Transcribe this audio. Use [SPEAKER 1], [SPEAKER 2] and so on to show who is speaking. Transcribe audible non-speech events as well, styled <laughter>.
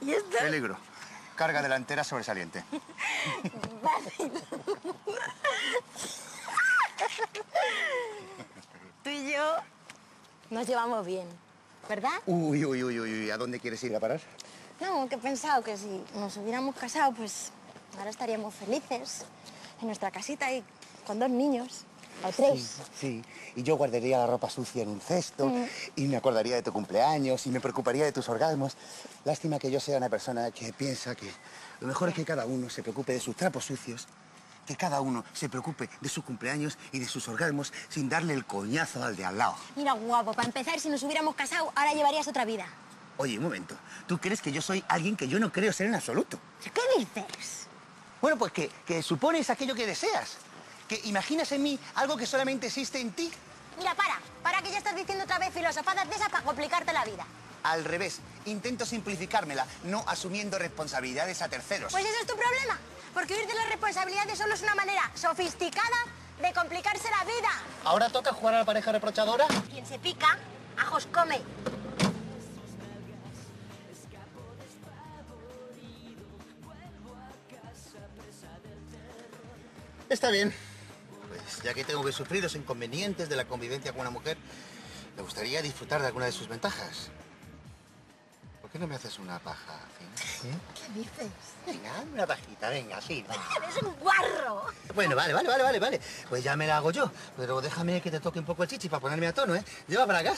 [SPEAKER 1] ¿Y esto?
[SPEAKER 2] Peligro. Carga delantera sobresaliente. <laughs>
[SPEAKER 1] Tú y yo nos llevamos bien, ¿verdad?
[SPEAKER 2] Uy, uy, uy, uy, uy. ¿A dónde quieres ir a parar?
[SPEAKER 1] No, que he pensado que si nos hubiéramos casado, pues ahora estaríamos felices en nuestra casita y con dos niños. O tres.
[SPEAKER 2] Sí, y yo guardaría la ropa sucia en un cesto y me acordaría de tu cumpleaños y me preocuparía de tus orgasmos. Lástima que yo sea una persona que piensa que lo mejor es que cada uno se preocupe de sus trapos sucios, que cada uno se preocupe de sus cumpleaños y de sus orgasmos sin darle el coñazo al de al lado.
[SPEAKER 1] Mira, guapo, para empezar, si nos hubiéramos casado, ahora llevarías otra vida.
[SPEAKER 2] Oye, un momento. ¿Tú crees que yo soy alguien que yo no creo ser en absoluto?
[SPEAKER 1] ¿Qué dices?
[SPEAKER 2] Bueno, pues que, que supones aquello que deseas. Que imaginas en mí algo que solamente existe en ti.
[SPEAKER 1] Mira, para, para que ya estás diciendo otra vez filosofadas de esas para complicarte la vida.
[SPEAKER 2] Al revés, intento simplificármela, no asumiendo responsabilidades a terceros.
[SPEAKER 1] Pues ese es tu problema, porque huir de las responsabilidades solo es una manera sofisticada de complicarse la vida.
[SPEAKER 2] ¿Ahora toca jugar a la pareja reprochadora?
[SPEAKER 1] Quien se pica, ajos come.
[SPEAKER 2] Está bien. Ya que tengo que sufrir los inconvenientes de la convivencia con una mujer, me gustaría disfrutar de alguna de sus ventajas. ¿Por qué no me haces una paja, Fina? ¿Eh?
[SPEAKER 1] ¿Qué dices?
[SPEAKER 2] Venga, una pajita, venga, sí. <laughs>
[SPEAKER 1] Eres un guarro.
[SPEAKER 2] Bueno, vale, vale, vale, vale, vale. Pues ya me la hago yo. Pero déjame que te toque un poco el chichi para ponerme a tono, ¿eh? Lleva bragas.